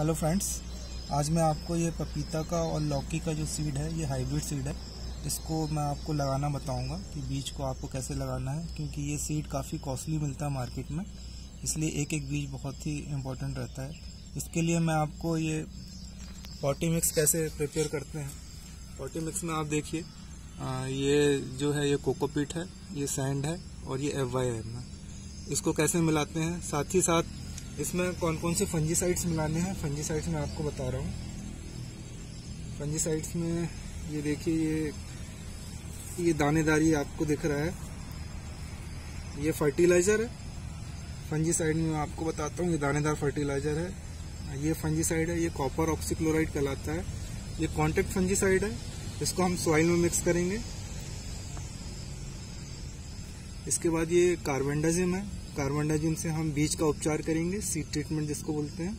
Hello friends आज मैं आपको ये पपीता का और लौकी का जो सीड है, ये हाइब्रिड सीड है, इसको मैं आपको लगाना बताऊँगा कि बीज को आपको कैसे लगाना है, क्योंकि ये सीड काफ़ी कॉस्टली मिलता है मार्केट में, इसलिए एक एक बीज बहुत ही इम्पोर्टेंट रहता है। इसके लिए मैं आपको ये पॉटी मिक्स कैसे प्रिपेयर करते हैं पॉटी मिक्स में आप देखिए ये जो है, ये कोकोपीट है, ये सैंड है और ये एफ़ वाई है। इसको कैसे मिलाते हैं, साथ ही साथ इसमें कौन कौन से फंजीसाइड्स मिलाने हैं? फंजीसाइड्स मैं आपको बता रहा हूँ। फंजीसाइड्स में ये देखिए, ये ये दानेदारी आपको दिख रहा है। ये फर्टिलाइज़र है। फंजीसाइड में मैं आपको बताता हूँ, ये दानेदार फर्टिलाइज़र है। ये फंजीसाइड है, ये कॉपर ऑक्सीक्लोराइड कहलाता है। ये कॉन्टेक्ट फंजीसाइड है। इसको हम सॉइल में मिक्स करेंगे। इसके बाद ये कार्बेंडाजिम है। कार्बनडाजिम से हम बीज का उपचार करेंगे सीड ट्रीटमेंट जिसको बोलते हैं।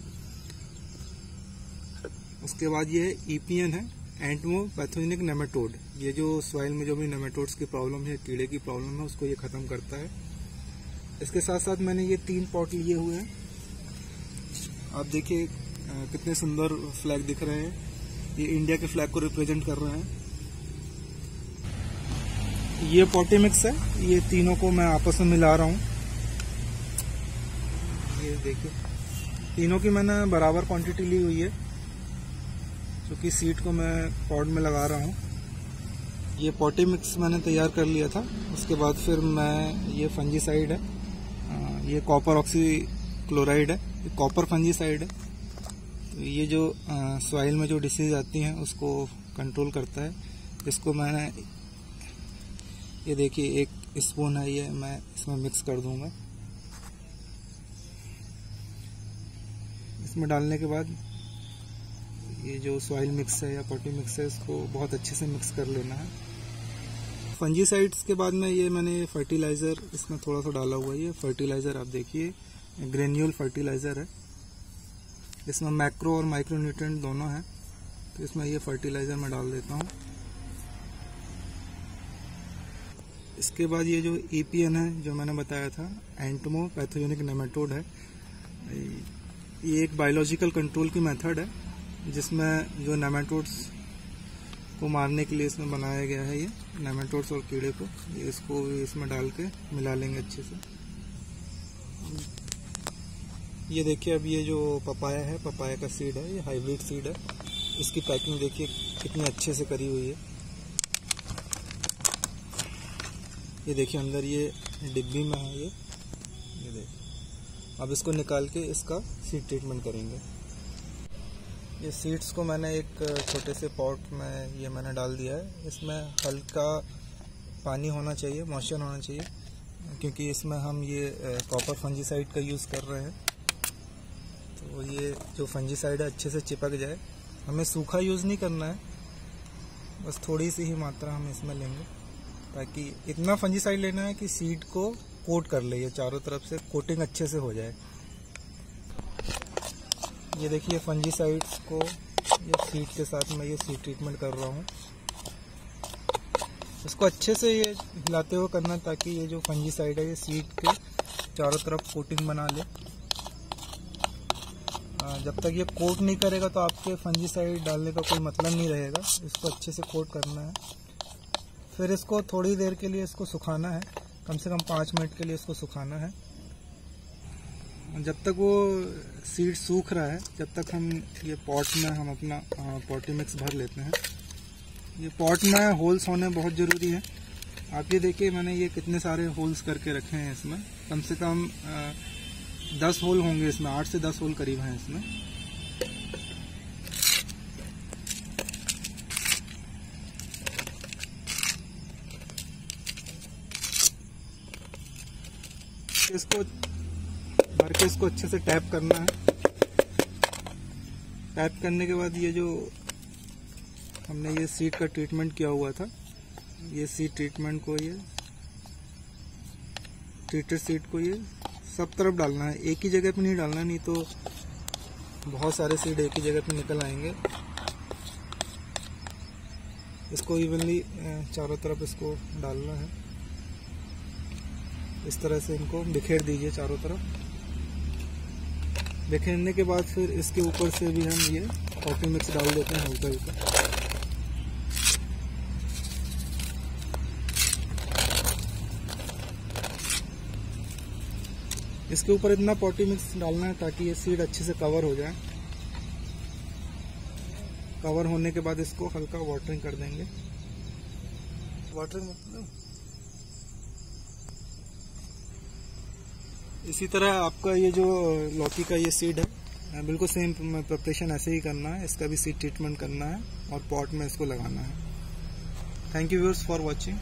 उसके बाद ये ईपीएन है एंटमो पैथोजेनिक नेमेटोड ये जो सॉइल में जो भी नेमेटोड्स की प्रॉब्लम है, कीड़े की प्रॉब्लम है, उसको ये खत्म करता है। इसके साथ साथ मैंने ये तीन पॉट लिए हुए हैं। आप देखिए कितने सुंदर फ्लैग दिख रहे हैं। ये इंडिया के फ्लैग को रिप्रेजेंट कर रहे हैं। ये पॉटी मिक्स है। ये तीनों को मैं आपस में मिला रहा हूँ। ये देखिए। तीनों की मैंने बराबर क्वांटिटी ली हुई है क्योंकि सीट को मैं पॉड में लगा रहा हूँ। ये पॉटी मिक्स मैंने तैयार कर लिया था। उसके बाद फिर मैं, ये फंजीसाइड है। ये कॉपर ऑक्सी क्लोराइड है। ये कॉपर फंजीसाइड है। तो ये जो सॉइल में जो डिसीज आती हैं, उसको कंट्रोल करता है। इसको मैंने ये देखिए, एक स्पून है ये, मैं इसमें मिक्स कर दूँगा। इसमें डालने के बाद ये जो सॉइल मिक्स है या पॉटी मिक्स है, इसको बहुत अच्छे से मिक्स कर लेना है। फंजीसाइड्स के बाद में ये मैंने फर्टिलाइज़र इसमें थोड़ा सा डाला हुआ है। ये फर्टिलाइज़र आप देखिए ग्रेन्यूल फर्टिलाइज़र है। इसमें मैक्रो और माइक्रो न्यूट्रेंट दोनों हैं तो इसमें ये फर्टिलाइज़र मैं डाल देता हूँ। इसके बाद ये जो ईपीएन e है, जो मैंने बताया था एंटमो पैथोजेनिक नेमेटोड है। ये एक बायोलॉजिकल कंट्रोल की मेथड है, जिसमें जो नेमेटोड्स को मारने के लिए इसमें बनाया गया है ये नेमेटोड्स और कीड़े को, ये इसको भी इसमें डाल के मिला लेंगे अच्छे से। ये देखिए अब ये जो पपाया है पपाया का सीड है, ये हाइब्रिड सीड है। इसकी पैकिंग देखिए कितनी अच्छे से करी हुई है। ये देखिए अंदर ये डिब्बी में है ये। अब इसको निकाल के इसका सीड ट्रीटमेंट करेंगे। ये सीड्स को मैंने एक छोटे से पॉट में ये मैंने डाल दिया है। इसमें हल्का पानी होना चाहिए मॉइस्चर होना चाहिए, क्योंकि इसमें हम ये कॉपर फंजीसाइड का यूज़ कर रहे हैं। तो ये जो फंजीसाइड है, अच्छे से चिपक जाए। हमें सूखा यूज़ नहीं करना है। बस थोड़ी सी ही मात्रा हम इसमें लेंगे, ताकि इतना फंजीसाइड लेना है कि सीड को कोट कर ले ये चारों तरफ़ से, कोटिंग अच्छे से हो जाए। ये देखिए फंजीसाइड्स को ये सीड के साथ मैं ये सीट ट्रीटमेंट कर रहा हूँ। इसको अच्छे से ये हिलाते हुए करना ताकि ये जो फंजी साइड है, ये सीट के चारों तरफ़ कोटिंग बना ले। जब तक ये कोट नहीं करेगा तो आपके फंजी साइड डालने का कोई मतलब नहीं रहेगा। इसको अच्छे से कोट करना है। फिर इसको थोड़ी देर के लिए इसको सुखाना है। कम से कम पाँच मिनट के लिए इसको सुखाना है। जब तक वो सीड सूख रहा है, जब तक हम ये पॉट में हम अपना पॉटी मिक्स भर लेते हैं। ये पॉट में होल्स होने बहुत ज़रूरी है। आप ये देखिए, मैंने ये कितने सारे होल्स करके रखे हैं इसमें। कम से कम दस होल होंगे इसमें, आठ से दस होल करीब हैं इसमें। इसको भर के इसको अच्छे से टैप करना है। टैप करने के बाद ये जो हमने ये सीट का ट्रीटमेंट किया हुआ था, ये सीट ट्रीटमेंट को ये ट्रीटेड सीट को ये सब तरफ़ डालना है। एक ही जगह पे नहीं डालना, नहीं तो बहुत सारे सीड एक ही जगह पे निकल आएँगे। इसको इवनली चारों तरफ़ इसको डालना है। इस तरह से इनको बिखेर दीजिए चारों तरफ़। बिखेरने के बाद फिर इसके ऊपर से भी हम ये कॉफ़ी मिक्स डाल देते हैं हल्का हल्का। इसके ऊपर इतना पॉटी मिक्स डालना है ताकि ये सीड अच्छे से कवर हो जाए। कवर होने के बाद इसको हल्का वाटरिंग कर देंगे। वाटरिंग मतलब? इसी तरह आपका ये जो लौकी का ये सीड है बिल्कुल सेम प्रिपरेशन ऐसे ही करना है, इसका भी सीड ट्रीटमेंट करना है और पॉट में इसको लगाना है। Thank you viewers for watching